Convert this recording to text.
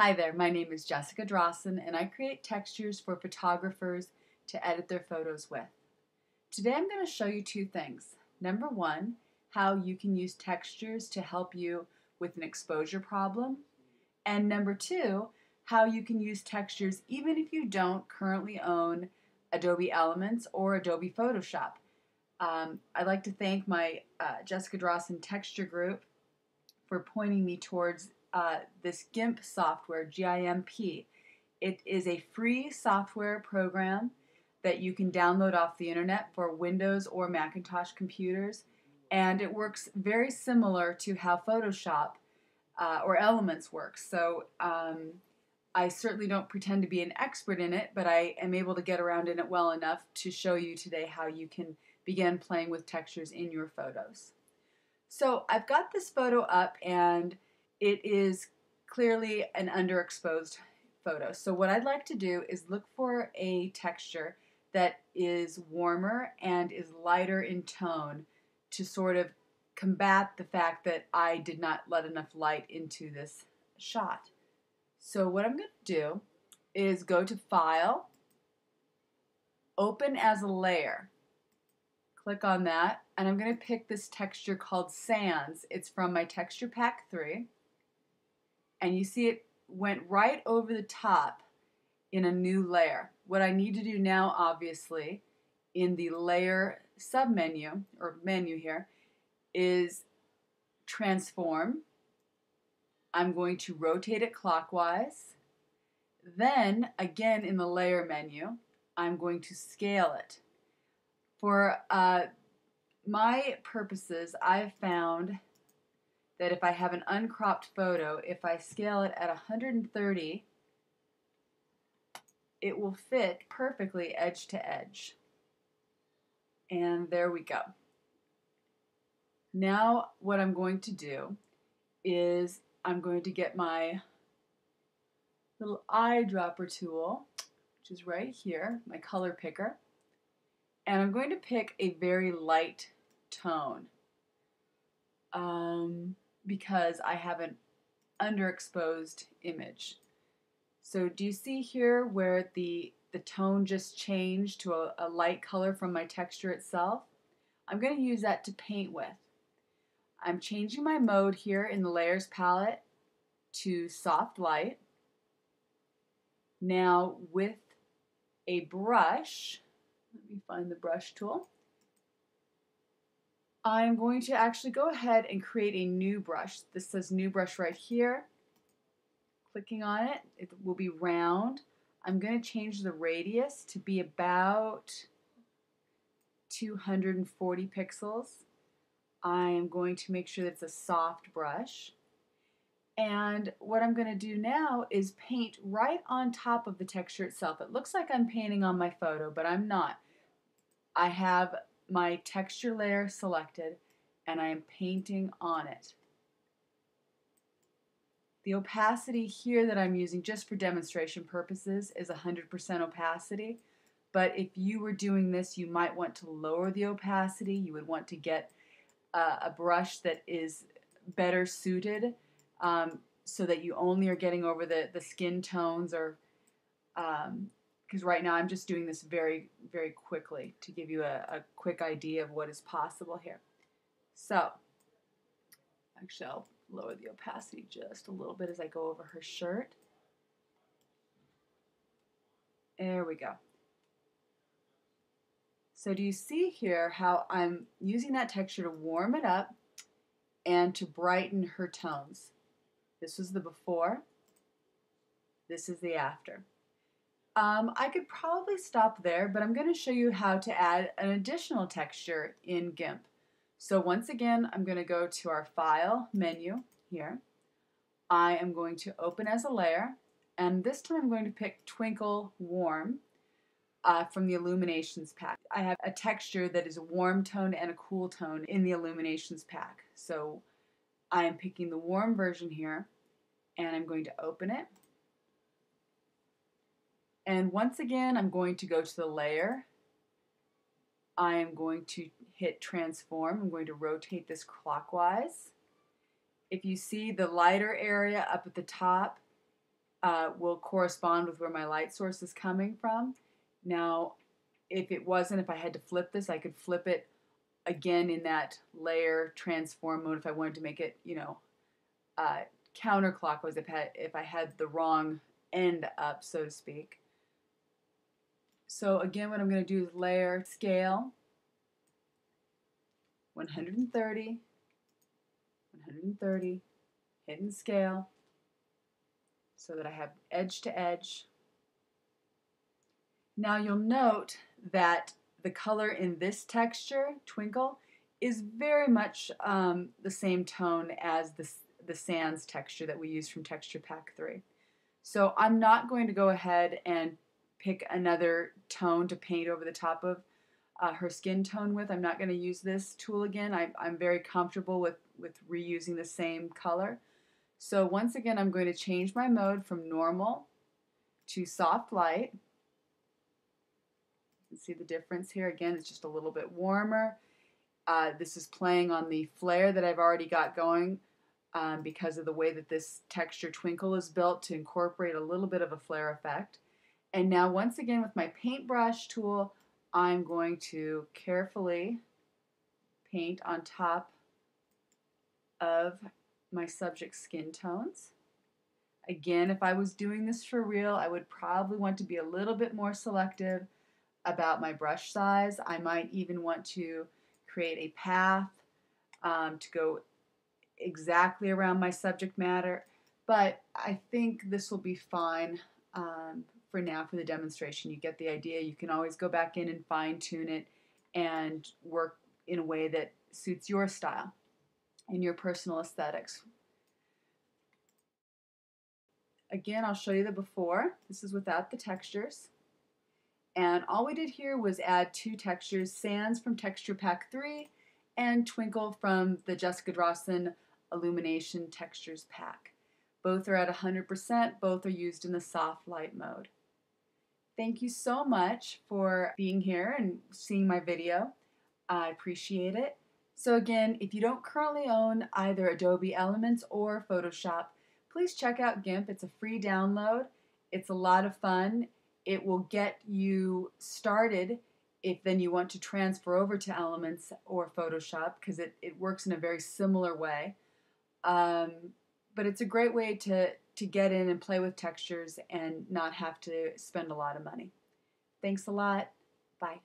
Hi there, my name is Jessica Drossin and I create textures for photographers to edit their photos with. Today I'm going to show you two things. Number one, how you can use textures to help you with an exposure problem. And number two, how you can use textures even if you don't currently own Adobe Elements or Adobe Photoshop. Um, I'd like to thank my uh, Jessica Drossin texture group for pointing me towards uh, this GIMP software, G-I-M-P. It is a free software program that you can download off the internet for Windows or Macintosh computers, and it works very similar to how Photoshop uh, or Elements works. So um, I certainly don't pretend to be an expert in it, but I am able to get around in it well enough to show you today how you can begin playing with textures in your photos. So I've got this photo up and it is clearly an underexposed photo. So what I'd like to do is look for a texture that is warmer and is lighter in tone to sort of combat the fact that I did not let enough light into this shot. So what I'm going to do is go to File, Open as a Layer. Click on that, and I'm going to pick this texture called Sands. It's from my Texture Pack 3. And you see it went right over the top in a new layer. What I need to do now, obviously, in the layer submenu, or menu here, is transform. I'm going to rotate it clockwise. Then, again in the layer menu, I'm going to scale it. For uh, my purposes, I've found that if I have an uncropped photo, if I scale it at 130, it will fit perfectly edge to edge. And there we go. Now what I'm going to do is I'm going to get my little eyedropper tool, which is right here, my color picker, and I'm going to pick a very light tone um, because I have an underexposed image. So do you see here where the, the tone just changed to a, a light color from my texture itself? I'm going to use that to paint with. I'm changing my mode here in the layers palette to soft light. Now with a brush, let me find the brush tool. I'm going to actually go ahead and create a new brush. This says new brush right here. Clicking on it, it will be round. I'm going to change the radius to be about 240 pixels. I'm going to make sure that it's a soft brush. And what I'm going to do now is paint right on top of the texture itself. It looks like I'm painting on my photo, but I'm not. I have my texture layer selected and I am painting on it. The opacity here that I'm using just for demonstration purposes is 100% opacity. But if you were doing this, you might want to lower the opacity. You would want to get uh, a brush that is better suited um, so that you only are getting over the, the skin tones or because right now I'm just doing this very, very quickly to give you a, a quick idea of what is possible here. So, actually I'll lower the opacity just a little bit as I go over her shirt. There we go. So do you see here how I'm using that texture to warm it up and to brighten her tones? This was the before. This is the after. Um, I could probably stop there, but I'm going to show you how to add an additional texture in GIMP. So once again, I'm going to go to our File menu here. I am going to open as a layer, and this time I'm going to pick Twinkle Warm uh, from the Illuminations pack. I have a texture that is a warm tone and a cool tone in the Illuminations pack. So I am picking the warm version here and I'm going to open it. And once again, I'm going to go to the layer. I am going to hit transform. I'm going to rotate this clockwise. If you see the lighter area up at the top uh, will correspond with where my light source is coming from. Now, if it wasn't, if I had to flip this, I could flip it again in that layer transform mode if I wanted to make it, you know, uh, counterclockwise if, I, if I had the wrong end up, so to speak. So again, what I'm going to do is layer scale 130, 130, hidden scale, so that I have edge to edge. Now you'll note that the color in this texture, Twinkle, is very much um, the same tone as the, the Sands texture that we use from Texture Pack 3. So I'm not going to go ahead and pick another tone to paint over the top of uh, her skin tone with. I'm not going to use this tool again. I, I'm very comfortable with, with reusing the same color. So once again, I'm going to change my mode from normal to soft light. You can see the difference here. Again, it's just a little bit warmer. Uh, this is playing on the flare that I've already got going um, because of the way that this texture twinkle is built to incorporate a little bit of a flare effect. And now once again with my paintbrush tool, I'm going to carefully paint on top of my subject skin tones. Again, if I was doing this for real, I would probably want to be a little bit more selective about my brush size. I might even want to create a path um, to go exactly around my subject matter, but I think this will be fine um, for now for the demonstration. You get the idea. You can always go back in and fine tune it and work in a way that suits your style and your personal aesthetics. Again, I'll show you the before. This is without the textures. And all we did here was add two textures, Sands from Texture Pack 3 and Twinkle from the Jessica Drossin Illumination Textures Pack. Both are at 100%, both are used in the soft light mode. Thank you so much for being here and seeing my video. I appreciate it. So again, if you don't currently own either Adobe Elements or Photoshop, please check out GIMP. It's a free download. It's a lot of fun. It will get you started if then you want to transfer over to Elements or Photoshop because it, it works in a very similar way. Um, but it's a great way to, to get in and play with textures and not have to spend a lot of money. Thanks a lot. Bye.